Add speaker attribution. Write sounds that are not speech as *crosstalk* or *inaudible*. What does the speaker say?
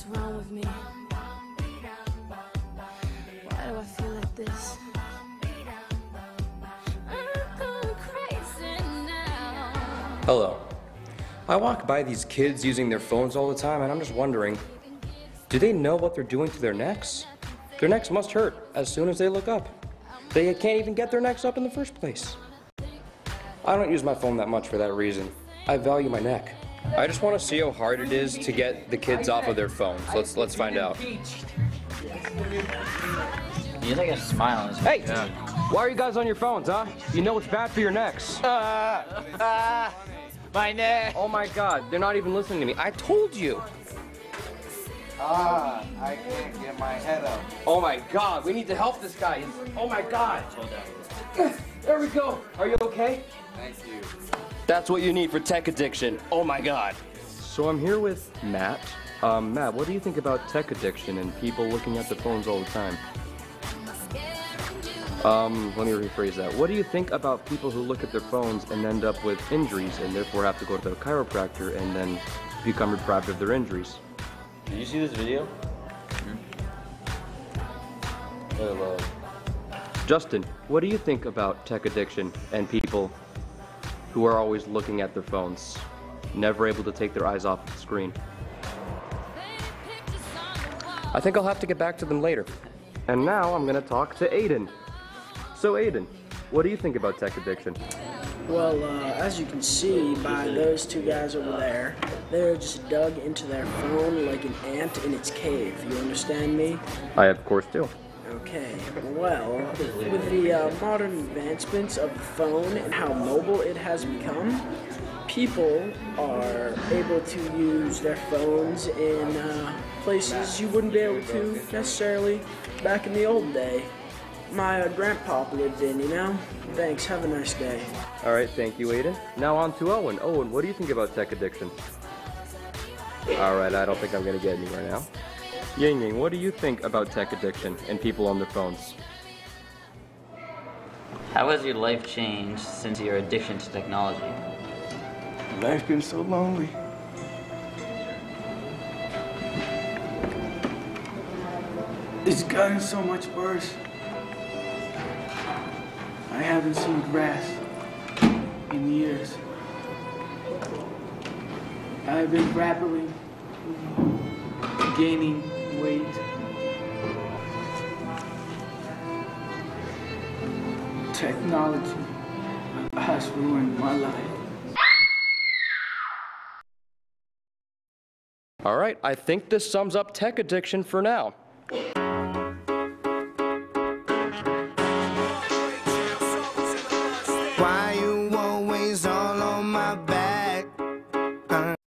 Speaker 1: What's wrong with me? Why do I feel like this?
Speaker 2: Hello. I walk by these kids using their phones all the time, and I'm just wondering do they know what they're doing to their necks? Their necks must hurt as soon as they look up. They can't even get their necks up in the first place. I don't use my phone that much for that reason. I value my neck. I just want to see how hard it is to get the kids off of their phones. Let's let's find out.
Speaker 3: He has like a smile on his
Speaker 2: Hey,
Speaker 3: face.
Speaker 2: why are you guys on your phones, huh? You know it's bad for your necks.
Speaker 3: My neck.
Speaker 2: Oh my God, they're not even listening to me. I told you.
Speaker 4: Ah, I can't get my head up.
Speaker 2: Oh my God, we need to help this guy. He's- Oh my God. *laughs* There we go. Are you okay?
Speaker 4: Thank you.
Speaker 2: That's what you need for tech addiction. Oh my God. So I'm here with Matt. Um, Matt, what do you think about tech addiction and people looking at their phones all the time? Um, let me rephrase that. What do you think about people who look at their phones and end up with injuries and therefore have to go to the chiropractor and then become deprived of their injuries?
Speaker 5: Did you see this video? Hello.
Speaker 2: Justin, what do you think about tech addiction and people who are always looking at their phones, never able to take their eyes off the screen? I think I'll have to get back to them later. And now I'm gonna talk to Aiden. So Aiden, what do you think about tech addiction?
Speaker 6: Well, uh, as you can see by those two guys over there, they're just dug into their phone like an ant in its cave. You understand me?
Speaker 2: I of course do.
Speaker 6: Okay, well, with the uh, modern advancements of the phone and how mobile it has become, people are able to use their phones in uh, places you wouldn't be able to necessarily back in the old day. My uh, grandpa lived in, you know? Thanks, have a nice day.
Speaker 2: All right, thank you, Aiden. Now on to Owen. Owen, what do you think about tech addiction? All right, I don't think I'm gonna get anywhere now. Ying Ying, what do you think about tech addiction and people on their phones?
Speaker 3: How has your life changed since your addiction to technology?
Speaker 4: Life's been so lonely. It's gotten so much worse. I haven't seen grass in years. I've been rapidly gaining weight. Technology has ruined my life.
Speaker 2: All right, I think this sums up tech addiction for now.